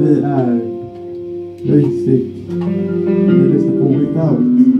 Vi är Basic. Ni lyssnar på Without.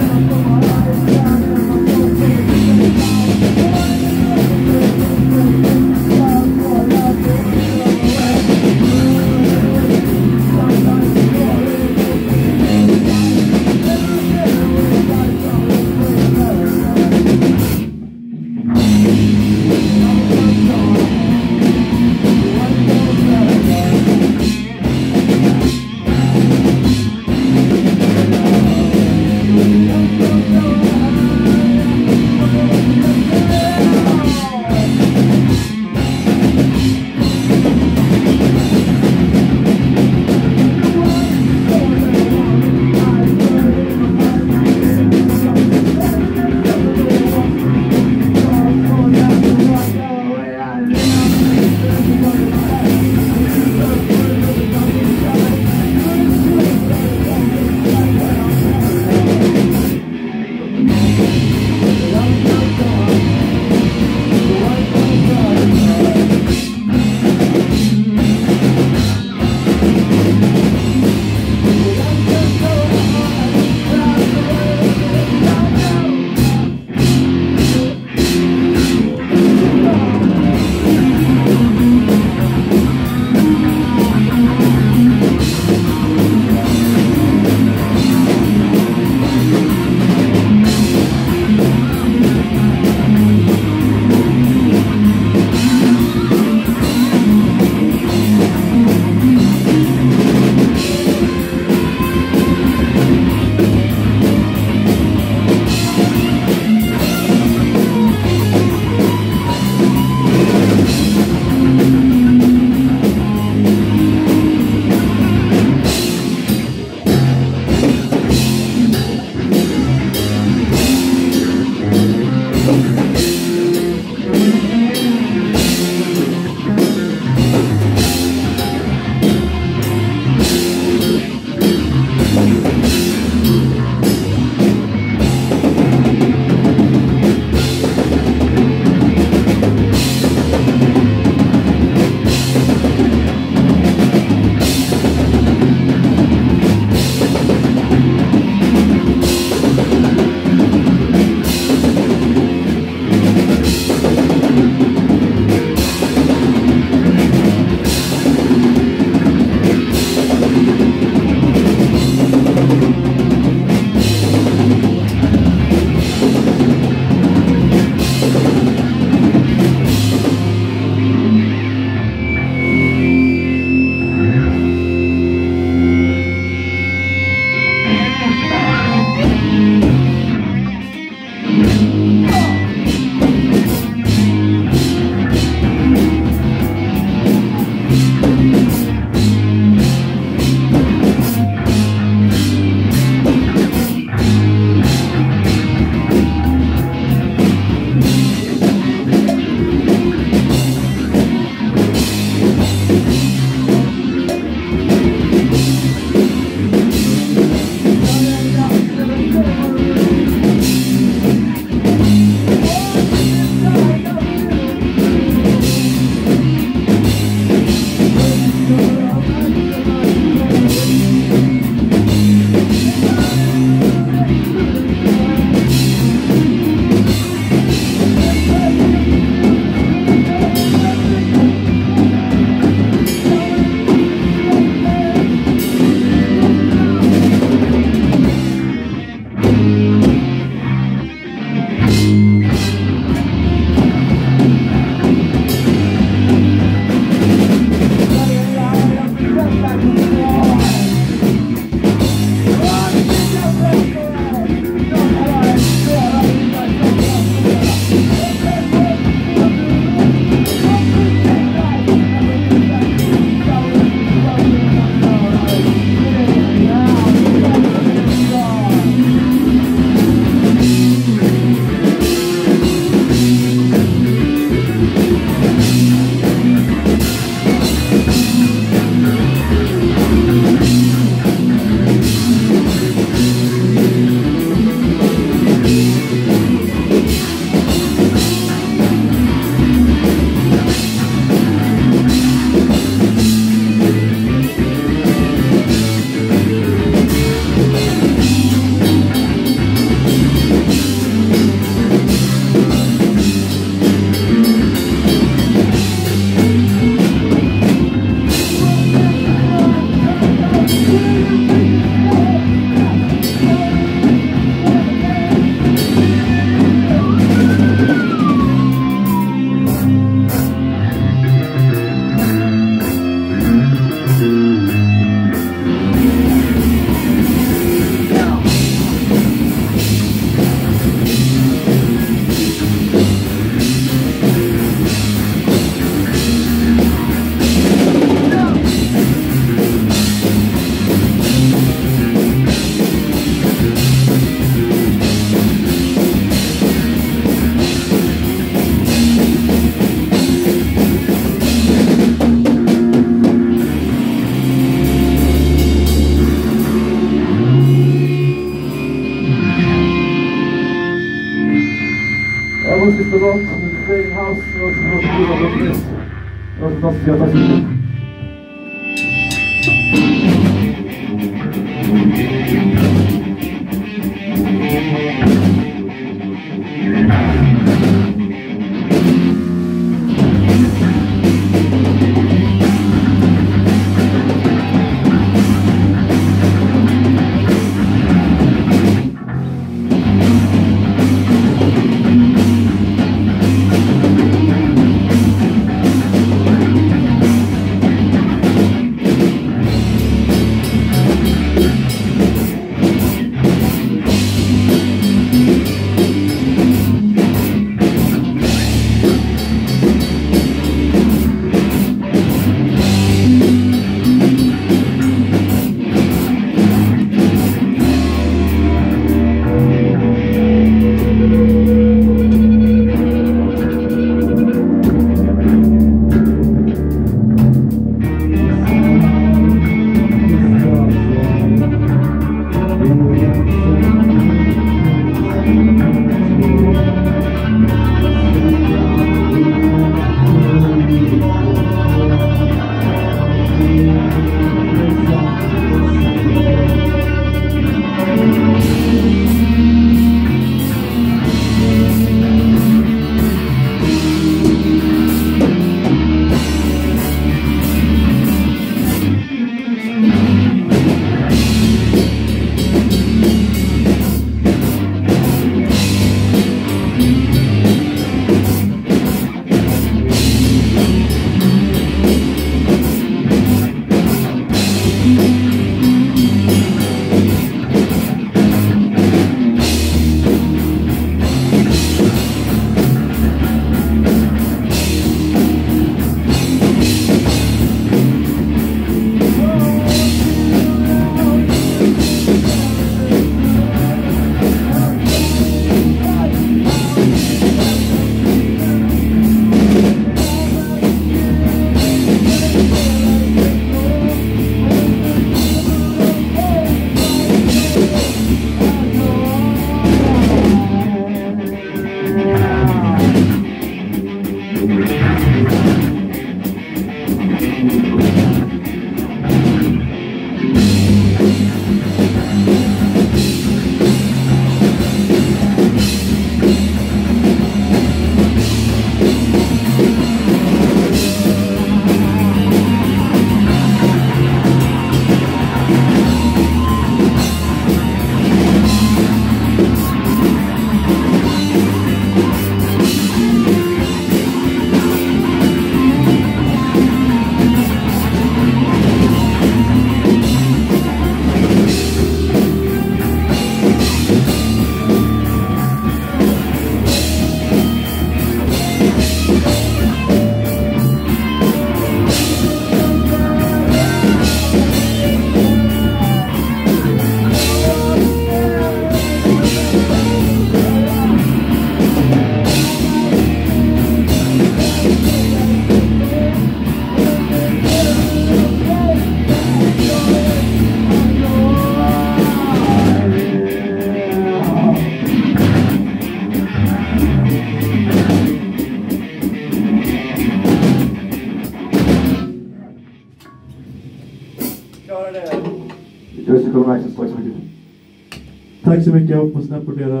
कुटियाला